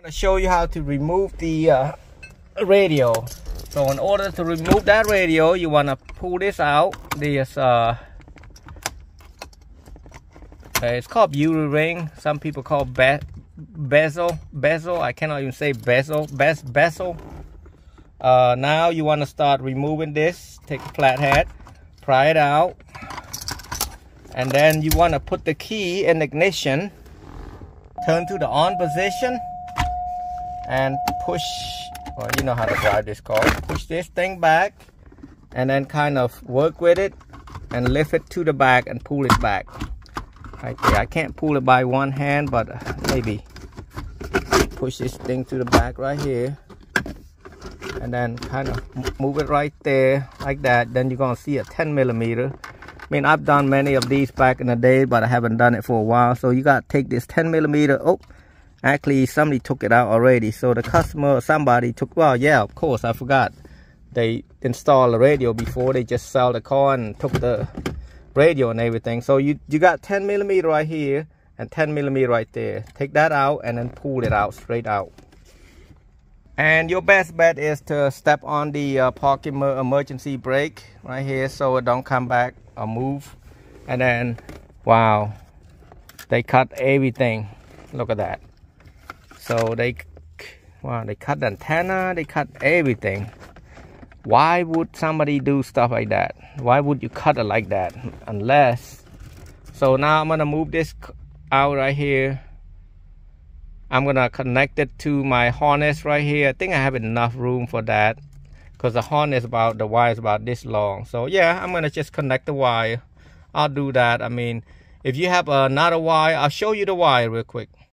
I'm to show you how to remove the uh, radio. So in order to remove that radio, you want to pull this out. This uh, it's called beauty ring. Some people call be bezel. Bezel. I cannot even say bezel. Bes bezel. Uh, now you want to start removing this. Take a flathead, pry it out, and then you want to put the key in ignition. Turn to the on position and push well you know how to drive this car. Push this thing back and then kind of work with it and lift it to the back and pull it back. Right there. I can't pull it by one hand but maybe push this thing to the back right here and then kind of move it right there like that. Then you're gonna see a 10 millimeter. I mean I've done many of these back in the day but I haven't done it for a while. So you gotta take this 10 millimeter. Oh actually somebody took it out already. So the customer somebody took well yeah of course i forgot. They installed the radio before. They just sell the car and took the radio and everything. So you you got 10 millimeter right here and 10 millimeter right there. Take that out and then pull it out straight out. And your best bet is to step on the uh, parking emergency brake right here so it don't come back or move. And then wow they cut everything. Look at that so they, wow, they cut the antenna, they cut everything. Why would somebody do stuff like that? Why would you cut it like that? Unless, so now I'm gonna move this out right here. I'm gonna connect it to my harness right here. I think I have enough room for that because the harness about the wire is about this long. So yeah, I'm gonna just connect the wire. I'll do that. I mean, if you have another wire, I'll show you the wire real quick.